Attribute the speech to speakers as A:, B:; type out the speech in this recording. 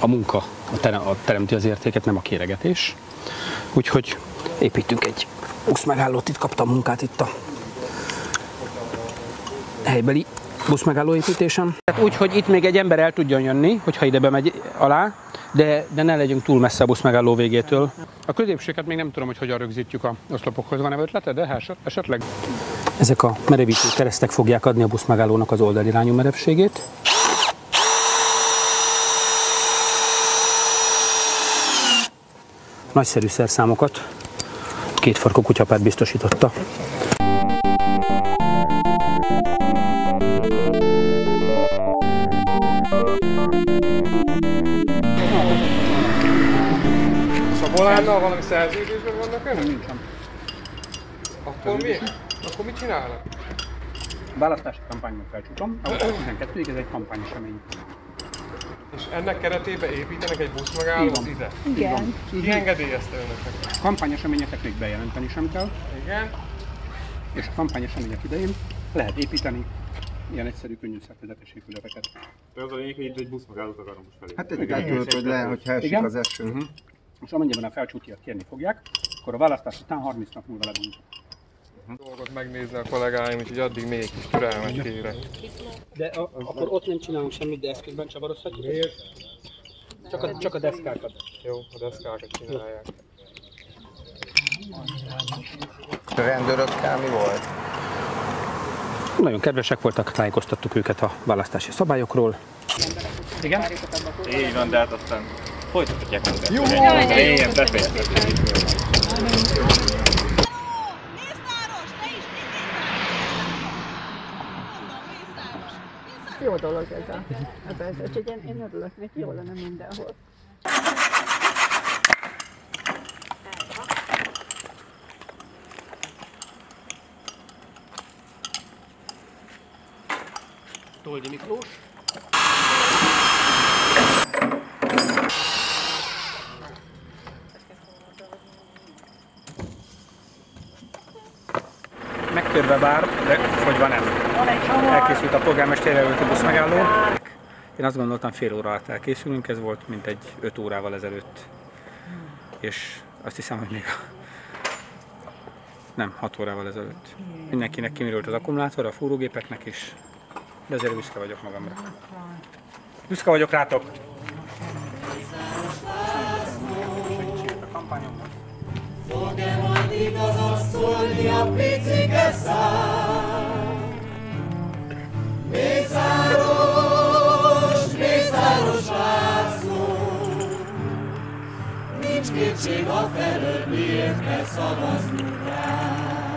A: A
B: munka. A terem, a teremti az értéket, nem a kéregetés. Úgyhogy építünk egy buszmegállót, itt kaptam munkát itt a helybeli buszmegálló építésem. Tehát úgy, hogy itt még egy ember el tudjon jönni, hogyha ide bemegy alá, de, de ne legyünk túl messze a buszmegálló végétől. A középséget még nem tudom, hogy hogyan rögzítjük a oszlopokhoz. Van-e ötleted, de esetleg? Ezek a merevítő keresztek fogják adni a buszmegállónak az oldalirányú merevségét. Nagyszerű szerszámokat két farkú kutyapárt biztosította.
C: Volánnal valami szerződésben vannak önök? Nincsen. Akkor mi? Akkor mit csinálnak?
B: Választási kampányban felcsútom, augusztus 12 ez egy kampányesemény.
C: És ennek keretében építenek egy buszmegállót ide?
A: Igen.
C: Ki engedélyezte önöknek?
B: Kampányeseményeket még bejelenteni sem kell,
C: Igen.
B: és a kampányesemények idején lehet építeni ilyen egyszerű, könnyű szerkezetes épületeket.
D: De az a lényeg, hogy itt egy buszmegállót akarunk most felé.
E: Hát át töltöd le, hogyha esik
B: Igen?
E: az eső.
B: Uh-huh. És amennyiben a felcsútiak kérni fogják, akkor a választás után 30 nap múlva lebontunk.
C: Dolgot megnézni a kollégáim, úgyhogy addig még kis türelmet kérek.
B: De a, akkor ott nem csinálunk semmit, de eszközben csavarozhatjuk? Miért? Csak a, csak a deszkákat.
C: Jó, a deszkákat csinálják.
E: A rendőrökkel mi volt?
B: Nagyon kedvesek voltak, tájékoztattuk őket a választási szabályokról. Igen?
D: Így van, de hát aztán folytatják ezzel. Jó!
A: Jaj, de jó, dolog ez a, ez, ez, úgyhogy én, én örülök neki, jó lenne mindenhol.
B: Toldi Miklós. Megtörve bár, de hogy van nem. Elkészült a polgármester előtti busz megálló. Én azt gondoltam fél óra alatt elkészülünk, ez volt mint egy 5 órával ezelőtt. És azt hiszem, hogy még a... nem, 6 órával ezelőtt. Mindenkinek kimerült az akkumulátor, a fúrógépeknek is, de azért büszke vagyok magamra. Büszke vagyok rátok!
F: Fog-e majd igazat szólni a picike kétség a felől, miért kell szavazni rá.